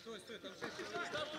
Стой, стой, там же.